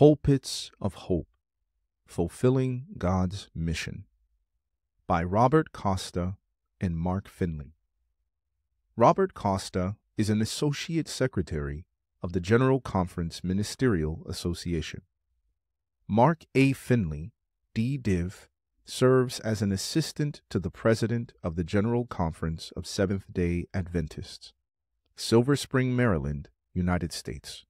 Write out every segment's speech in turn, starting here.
Pulpits of Hope Fulfilling God's Mission by Robert Costa and Mark Finley. Robert Costa is an Associate Secretary of the General Conference Ministerial Association. Mark A. Finley, D. Div, serves as an assistant to the President of the General Conference of Seventh day Adventists, Silver Spring, Maryland, United States.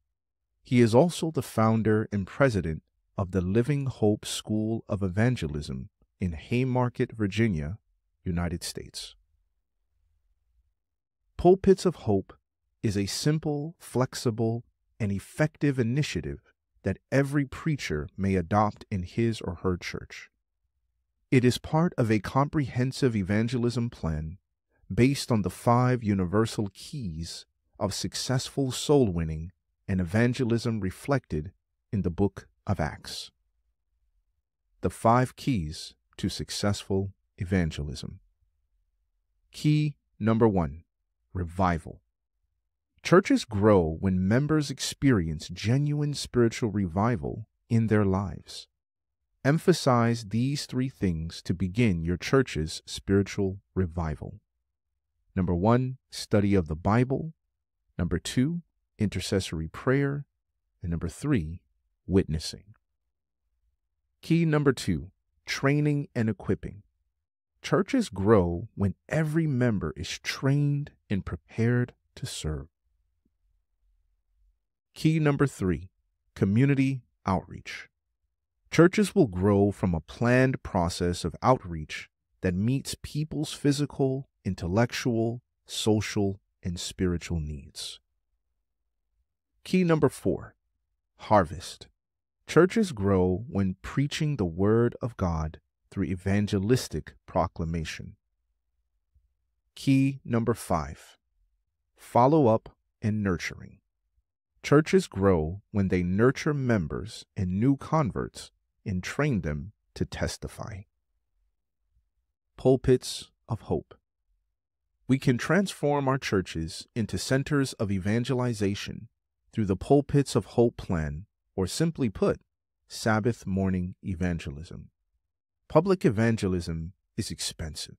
He is also the founder and president of the Living Hope School of Evangelism in Haymarket, Virginia, United States. Pulpits of Hope is a simple, flexible, and effective initiative that every preacher may adopt in his or her church. It is part of a comprehensive evangelism plan based on the five universal keys of successful soul winning and evangelism reflected in the book of Acts. The five keys to successful evangelism. Key number one revival. Churches grow when members experience genuine spiritual revival in their lives. Emphasize these three things to begin your church's spiritual revival. Number one, study of the Bible. Number two, intercessory prayer. And number three, witnessing. Key number two, training and equipping. Churches grow when every member is trained and prepared to serve. Key number three, community outreach. Churches will grow from a planned process of outreach that meets people's physical, intellectual, social, and spiritual needs. Key number four harvest. Churches grow when preaching the Word of God through evangelistic proclamation. Key number five follow up and nurturing. Churches grow when they nurture members and new converts and train them to testify. Pulpits of Hope. We can transform our churches into centers of evangelization through the Pulpits of Hope plan, or simply put, Sabbath morning evangelism. Public evangelism is expensive.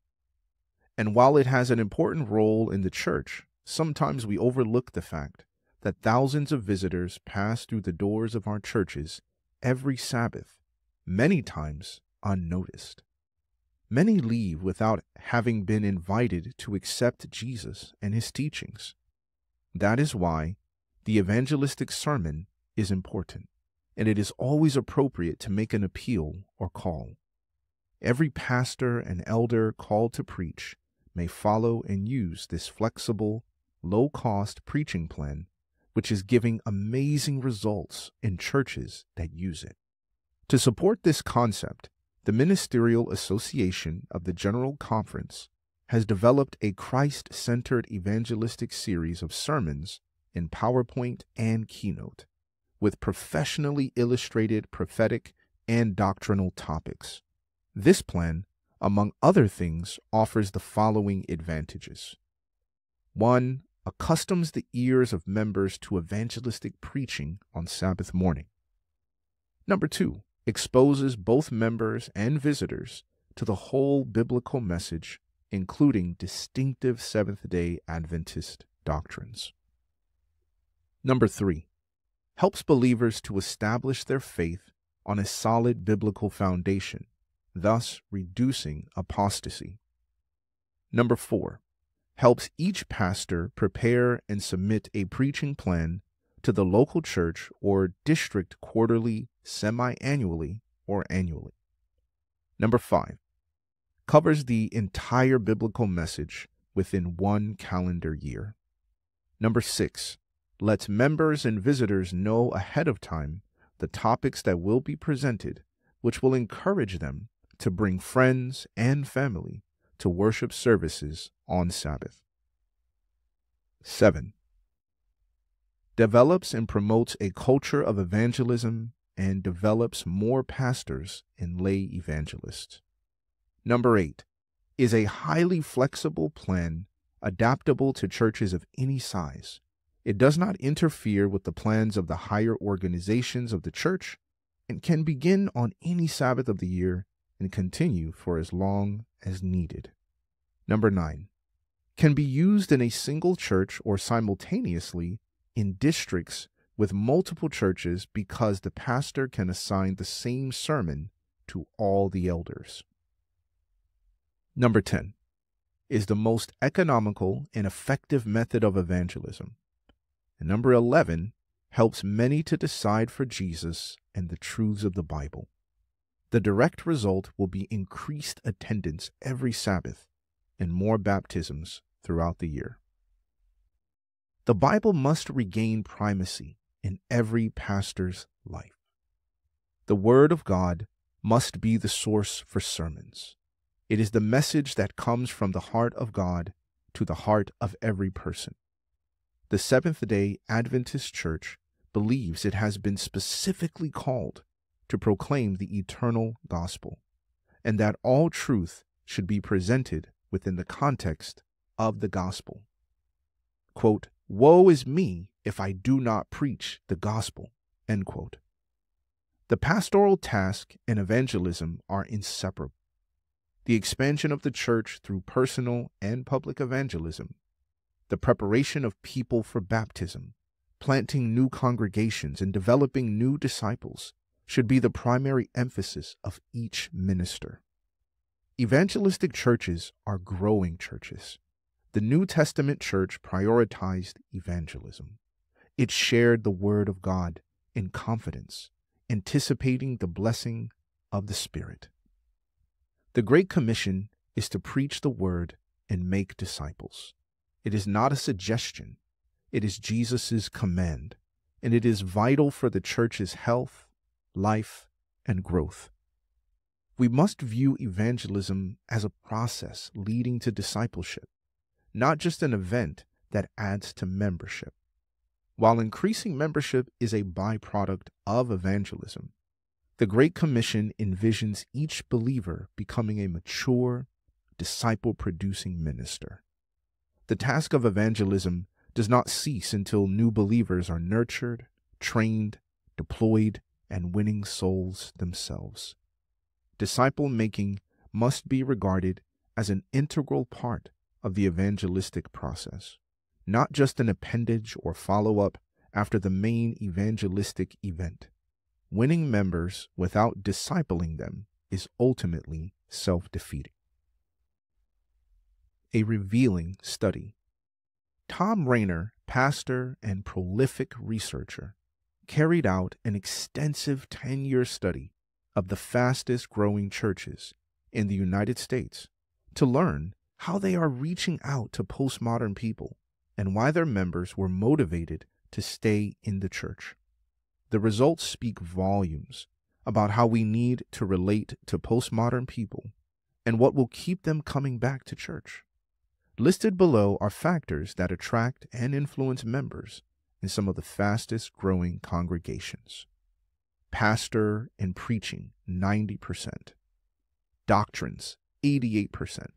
And while it has an important role in the church, sometimes we overlook the fact that thousands of visitors pass through the doors of our churches every Sabbath many times unnoticed. Many leave without having been invited to accept Jesus and his teachings. That is why the evangelistic sermon is important, and it is always appropriate to make an appeal or call. Every pastor and elder called to preach may follow and use this flexible, low cost preaching plan, which is giving amazing results in churches that use it. To support this concept, the Ministerial Association of the General Conference has developed a Christ centered evangelistic series of sermons in PowerPoint and Keynote with professionally illustrated prophetic and doctrinal topics. This plan, among other things, offers the following advantages 1. Accustoms the ears of members to evangelistic preaching on Sabbath morning. Number 2 exposes both members and visitors to the whole biblical message, including distinctive Seventh day Adventist doctrines. Number three, helps believers to establish their faith on a solid biblical foundation, thus reducing apostasy. Number four, helps each pastor prepare and submit a preaching plan to the local church or district quarterly, semi annually, or annually. Number five, covers the entire biblical message within one calendar year. Number six, lets members and visitors know ahead of time the topics that will be presented, which will encourage them to bring friends and family to worship services on Sabbath. 7 develops and promotes a culture of evangelism and develops more pastors and lay evangelists. Number eight is a highly flexible plan adaptable to churches of any size, It does not interfere with the plans of the higher organizations of the church and can begin on any Sabbath of the year and continue for as long as needed. Number nine, can be used in a single church or simultaneously in districts with multiple churches because the pastor can assign the same sermon to all the elders. Number 10 is the most economical and effective method of evangelism. And number 11 helps many to decide for Jesus and the truths of the Bible. The direct result will be increased attendance every Sabbath and more baptisms throughout the year. The Bible must regain primacy in every pastor's life. The Word of God must be the source for sermons. It is the message that comes from the heart of God to the heart of every person. The Seventh day Adventist Church believes it has been specifically called to proclaim the eternal gospel, and that all truth should be presented within the context of the gospel. Quote, Woe is me if I do not preach the gospel. The pastoral task and evangelism are inseparable. The expansion of the church through personal and public evangelism, the preparation of people for baptism, planting new congregations, and developing new disciples should be the primary emphasis of each minister. Evangelistic churches are growing churches. The New Testament church prioritized evangelism. It shared the Word of God in confidence, anticipating the blessing of the Spirit. The Great Commission is to preach the Word and make disciples. It is not a suggestion, it is Jesus' command, and it is vital for the church's health, life, and growth. We must view evangelism as a process leading to discipleship not just an event that adds to membership. While increasing membership is a byproduct of evangelism, the Great Commission envisions each believer becoming a mature, disciple producing minister. The task of evangelism does not cease until new believers are nurtured, trained, deployed, and winning souls themselves. Disciple making must be regarded as an integral part of the evangelistic process, not just an appendage or follow up after the main evangelistic event. Winning members without discipling them is ultimately self defeating. A revealing study. Thom Rainer, pastor and prolific researcher, carried out an extensive 10 year study of the fastest growing churches in the United States to learn how they are reaching out to postmodern people and why their members were motivated to stay in the church. The results speak volumes about how we need to relate to postmodern people and what will keep them coming back to church. Listed below are factors that attract and influence members in some of the fastest growing congregations. Pastor and preaching, 90%. Doctrines, 88%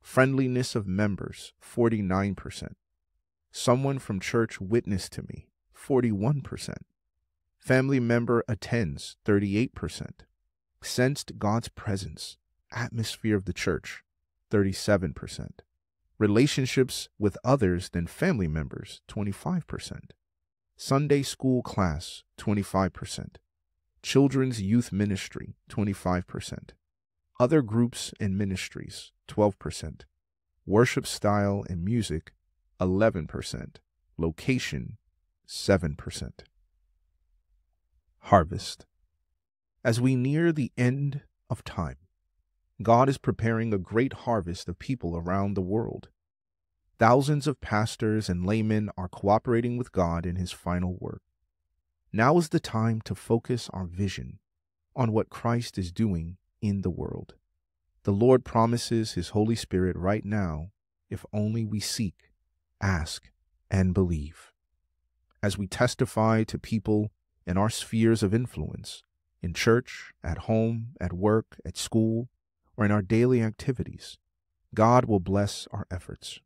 friendliness of members 49%, someone from church witnessed to me 41%, family member attends 38%, sensed God's presence, atmosphere of the church 37%, relationships with others than family members 25%, Sunday school class 25%, children's youth ministry 25%, other groups and ministries, 12%. Worship style and music, 11%. Location, 7%. Harvest. As we near the end of time, God is preparing a great harvest of people around the world. Thousands of pastors and laymen are cooperating with God in his final work. Now is the time to focus our vision on what Christ is doing in the world. The Lord promises His Holy Spirit right now if only we seek, ask, and believe. As we testify to people in our spheres of influence, in church, at home, at work, at school, or in our daily activities, God will bless our efforts.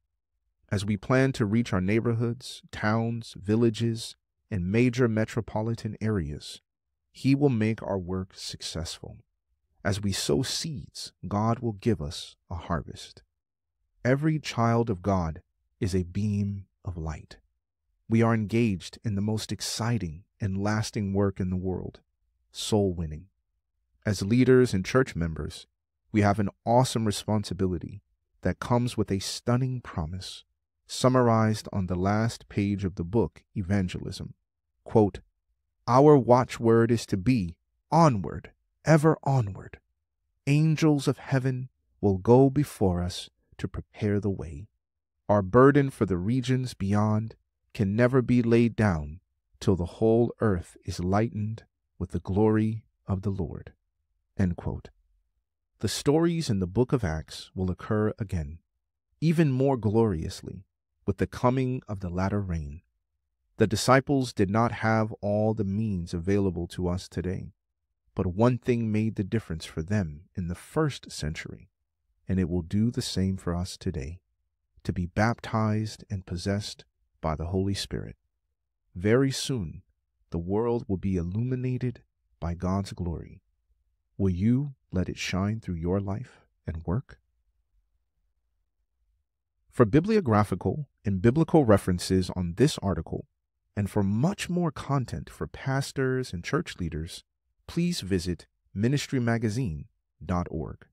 As we plan to reach our neighborhoods, towns, villages, and major metropolitan areas, He will make our work successful. As we sow seeds, God will give us a harvest. Every child of God is a beam of light. We are engaged in the most exciting and lasting work in the world soul winning. As leaders and church members, we have an awesome responsibility that comes with a stunning promise summarized on the last page of the book, Evangelism. Quote, Our watchword is to be onward, ever onward. Angels of heaven will go before us to prepare the way. Our burden for the regions beyond can never be laid down till the whole earth is lightened with the glory of the Lord. The stories in the book of Acts will occur again, even more gloriously, with the coming of the latter rain. The disciples did not have all the means available to us today, but one thing made the difference for them in the first century, and it will do the same for us today to be baptized and possessed by the Holy Spirit. Very soon, the world will be illuminated by God's glory. Will you let it shine through your life and work? For bibliographical and biblical references on this article, and for much more content for pastors and church leaders, please visit ministrymagazine.org.